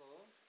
그래서